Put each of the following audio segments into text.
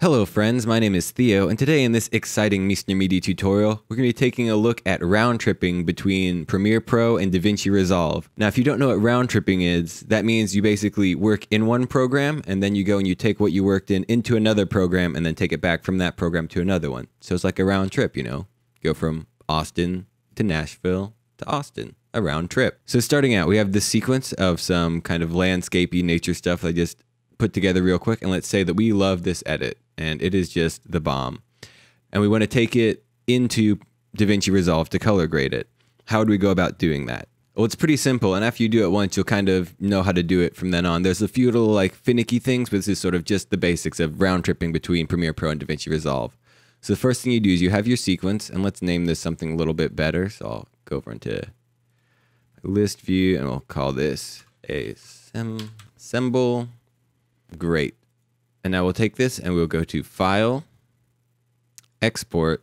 Hello friends, my name is Theo, and today in this exciting Miesner Media tutorial, we're going to be taking a look at round tripping between Premiere Pro and DaVinci Resolve. Now if you don't know what round tripping is, that means you basically work in one program, and then you go and you take what you worked in into another program, and then take it back from that program to another one. So it's like a round trip, you know? Go from Austin to Nashville to Austin. A round trip. So starting out, we have this sequence of some kind of landscapey nature stuff I just put together real quick, and let's say that we love this edit and it is just the bomb. And we want to take it into DaVinci Resolve to color grade it. How would we go about doing that? Well, it's pretty simple, and after you do it once, you'll kind of know how to do it from then on. There's a few little like finicky things, but this is sort of just the basics of round tripping between Premiere Pro and DaVinci Resolve. So the first thing you do is you have your sequence, and let's name this something a little bit better. So I'll go over into list view, and we'll call this a sem symbol. Great. And now we'll take this and we'll go to File, Export,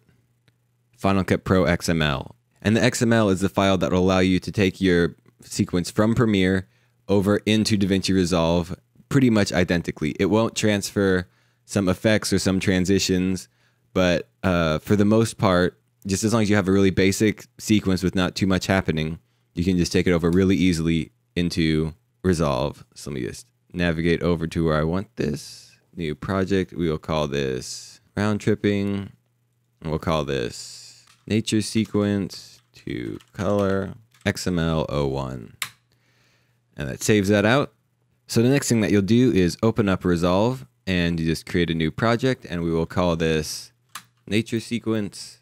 Final Cut Pro XML. And the XML is the file that will allow you to take your sequence from Premiere over into DaVinci Resolve pretty much identically. It won't transfer some effects or some transitions, but uh, for the most part, just as long as you have a really basic sequence with not too much happening, you can just take it over really easily into Resolve. So let me just navigate over to where I want this new project. We will call this round tripping. We'll call this nature sequence to color XML01. And that saves that out. So the next thing that you'll do is open up Resolve and you just create a new project and we will call this nature sequence.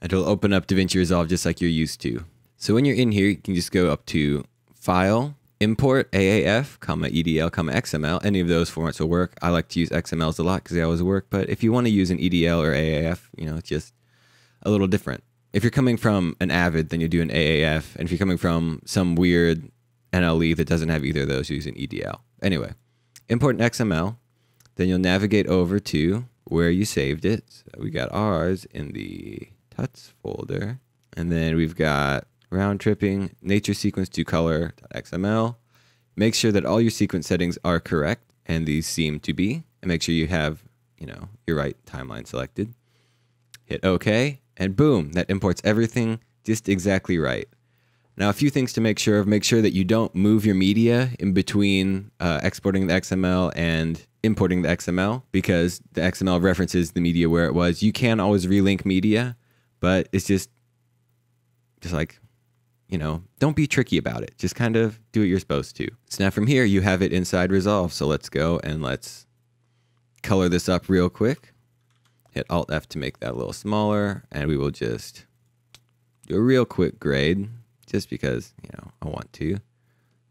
And it'll open up DaVinci Resolve just like you're used to. So when you're in here, you can just go up to File, import AAF, comma EDL, comma XML. Any of those formats will work. I like to use XMLs a lot because they always work. But if you want to use an EDL or AAF, you know, it's just a little different. If you're coming from an Avid, then you do an AAF. And if you're coming from some weird NLE that doesn't have either of those, you use an EDL. Anyway, import an XML. Then you'll navigate over to where you saved it. So we got ours in the tuts folder. And then we've got round tripping, nature sequence to color.xml. Make sure that all your sequence settings are correct, and these seem to be. And make sure you have, you know, your right timeline selected. Hit OK, and boom, that imports everything just exactly right. Now, a few things to make sure of. Make sure that you don't move your media in between uh, exporting the XML and importing the XML because the XML references the media where it was. You can always relink media, but it's just just like you know, don't be tricky about it. Just kind of do what you're supposed to. So now from here, you have it inside Resolve. So let's go and let's color this up real quick. Hit Alt F to make that a little smaller. And we will just do a real quick grade just because, you know, I want to.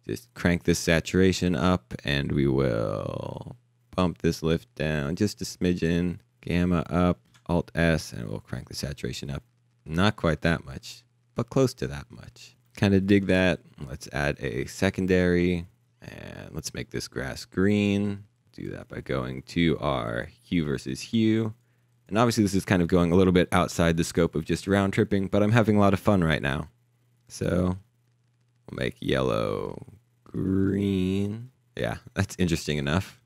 Just crank this saturation up and we will bump this lift down just a smidgen. Gamma up, Alt S, and we'll crank the saturation up. Not quite that much but close to that much. Kind of dig that. Let's add a secondary and let's make this grass green. Do that by going to our hue versus hue. And obviously this is kind of going a little bit outside the scope of just round tripping, but I'm having a lot of fun right now. So we'll make yellow green. Yeah, that's interesting enough.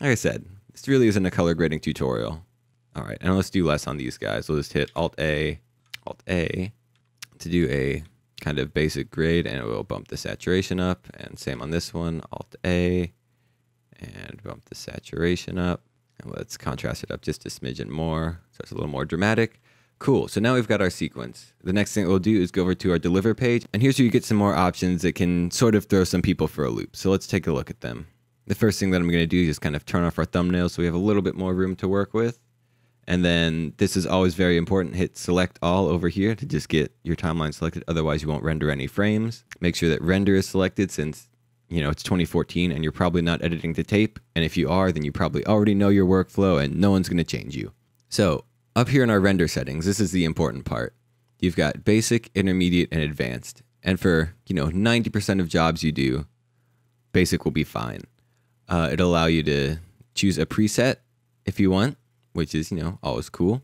Like I said, this really isn't a color grading tutorial. All right, and let's do less on these guys. We'll just hit Alt A, Alt A, to do a kind of basic grade and it will bump the saturation up and same on this one alt a and bump the saturation up and let's contrast it up just a smidgen more so it's a little more dramatic. Cool so now we've got our sequence. The next thing we'll do is go over to our deliver page and here's where you get some more options that can sort of throw some people for a loop so let's take a look at them. The first thing that I'm going to do is just kind of turn off our thumbnails so we have a little bit more room to work with and then this is always very important. Hit select all over here to just get your timeline selected. Otherwise, you won't render any frames. Make sure that render is selected since you know it's 2014 and you're probably not editing the tape. And if you are, then you probably already know your workflow and no one's going to change you. So up here in our render settings, this is the important part. You've got basic, intermediate, and advanced. And for you know 90% of jobs you do, basic will be fine. Uh, it'll allow you to choose a preset if you want which is, you know, always cool.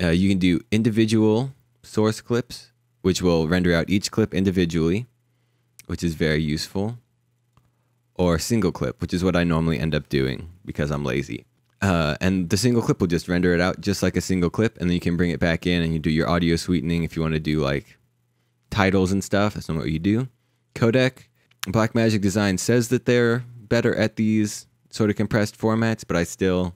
Uh, you can do individual source clips, which will render out each clip individually, which is very useful. Or single clip, which is what I normally end up doing because I'm lazy. Uh, and the single clip will just render it out just like a single clip, and then you can bring it back in and you do your audio sweetening if you want to do like titles and stuff. That's not what you do. Codec, Blackmagic Design says that they're better at these sort of compressed formats, but I still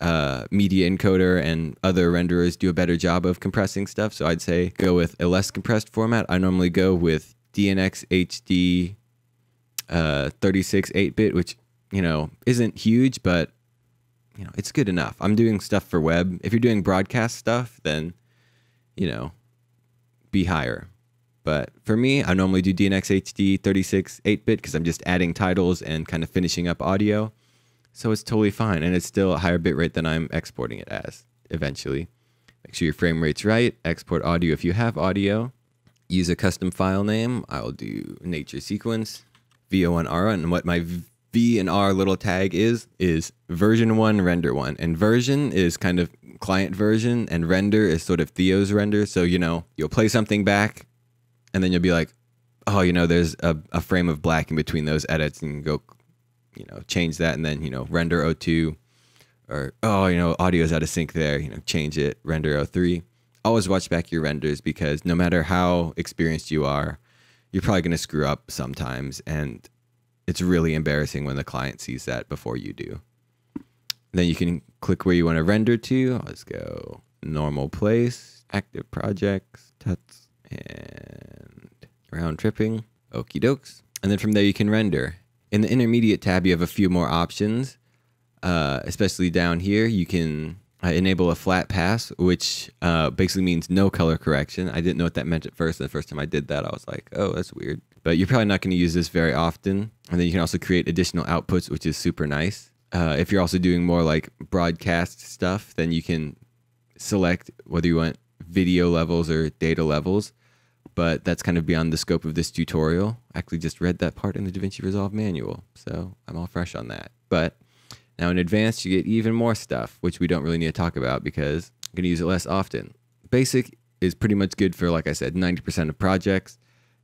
uh, Media Encoder and other renderers do a better job of compressing stuff. So I'd say go with a less compressed format. I normally go with DNX HD uh, 36 8 bit, which you know isn't huge, but you know it's good enough. I'm doing stuff for web. If you're doing broadcast stuff, then you know be higher. But for me, I normally do DNX HD 36 8 bit because I'm just adding titles and kind of finishing up audio. So it's totally fine. And it's still a higher bit rate than I'm exporting it as eventually. Make sure your frame rate's right. Export audio if you have audio. Use a custom file name. I'll do nature sequence, VO1R. And what my V and R little tag is, is version one, render one. And version is kind of client version, and render is sort of Theo's render. So, you know, you'll play something back, and then you'll be like, oh, you know, there's a, a frame of black in between those edits, and go you know, change that and then, you know, render 02 or, oh, you know, audio's out of sync there, you know, change it, render 03. Always watch back your renders because no matter how experienced you are, you're probably going to screw up sometimes. And it's really embarrassing when the client sees that before you do. Then you can click where you want to render to. Let's go normal place, active projects, tuts, and round tripping. Okie dokes. And then from there you can render. In the intermediate tab, you have a few more options, uh, especially down here. You can uh, enable a flat pass, which uh, basically means no color correction. I didn't know what that meant at first. The first time I did that, I was like, oh, that's weird. But you're probably not going to use this very often. And then you can also create additional outputs, which is super nice. Uh, if you're also doing more like broadcast stuff, then you can select whether you want video levels or data levels but that's kind of beyond the scope of this tutorial. I actually just read that part in the DaVinci Resolve manual, so I'm all fresh on that. But now in advanced, you get even more stuff, which we don't really need to talk about because I'm going to use it less often. Basic is pretty much good for, like I said, 90% of projects.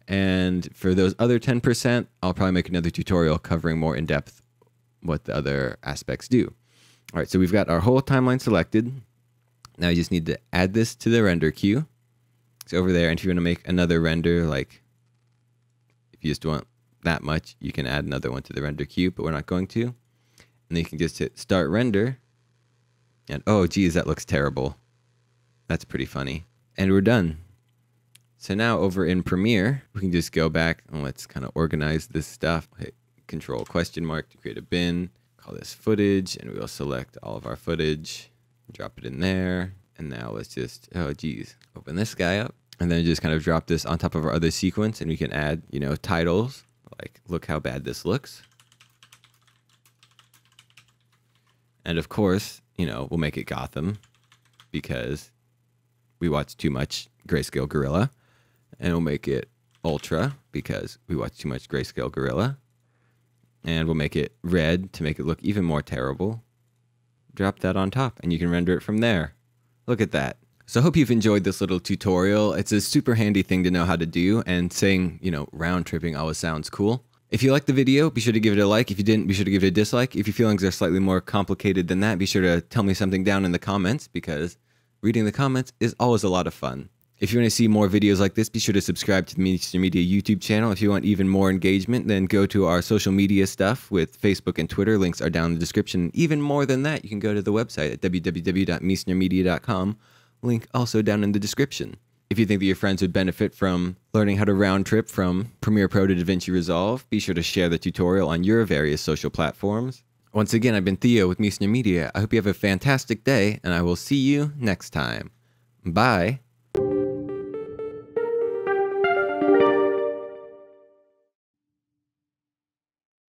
And for those other 10%, I'll probably make another tutorial covering more in depth what the other aspects do. All right, so we've got our whole timeline selected. Now you just need to add this to the render queue. It's over there. And if you want to make another render, like if you just want that much, you can add another one to the render queue, but we're not going to. And then you can just hit start render. And oh, geez, that looks terrible. That's pretty funny. And we're done. So now over in Premiere, we can just go back and let's kind of organize this stuff. Hit control question mark to create a bin. Call this footage and we'll select all of our footage. Drop it in there. And now let's just, oh geez, open this guy up. And then just kind of drop this on top of our other sequence and we can add, you know, titles like, look how bad this looks. And of course, you know, we'll make it Gotham because we watch too much Grayscale Gorilla. And we'll make it Ultra because we watch too much Grayscale Gorilla. And we'll make it red to make it look even more terrible. Drop that on top and you can render it from there. Look at that. So I hope you've enjoyed this little tutorial. It's a super handy thing to know how to do and saying, you know, round tripping always sounds cool. If you liked the video, be sure to give it a like. If you didn't, be sure to give it a dislike. If your feelings are slightly more complicated than that, be sure to tell me something down in the comments because reading the comments is always a lot of fun. If you want to see more videos like this, be sure to subscribe to the Miesner Media YouTube channel. If you want even more engagement, then go to our social media stuff with Facebook and Twitter. Links are down in the description. Even more than that, you can go to the website at www.miesnermedia.com. Link also down in the description. If you think that your friends would benefit from learning how to round trip from Premiere Pro to DaVinci Resolve, be sure to share the tutorial on your various social platforms. Once again, I've been Theo with Miesner Media. I hope you have a fantastic day, and I will see you next time. Bye.